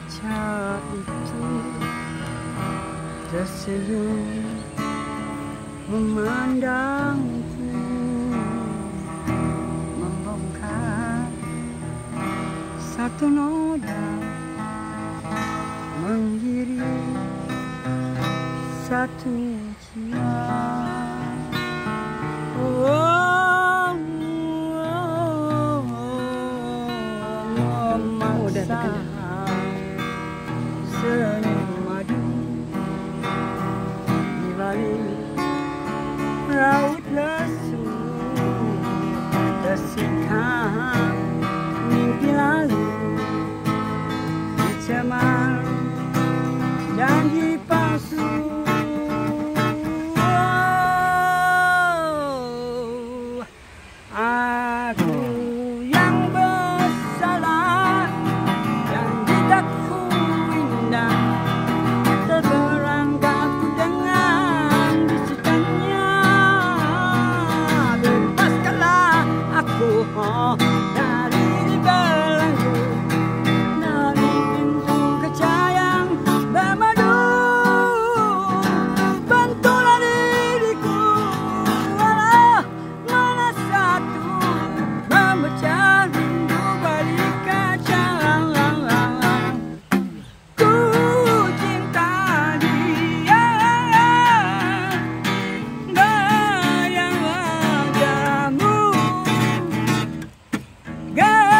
kaca itu. Tersenyum memandangku membongkar satu noda mengirim satu jiwa oh, oh, oh, oh, udah memaksa senyum เราเธอสู้แต่สิทางนิ่งกีฬาลูกจะมา 啊 girl.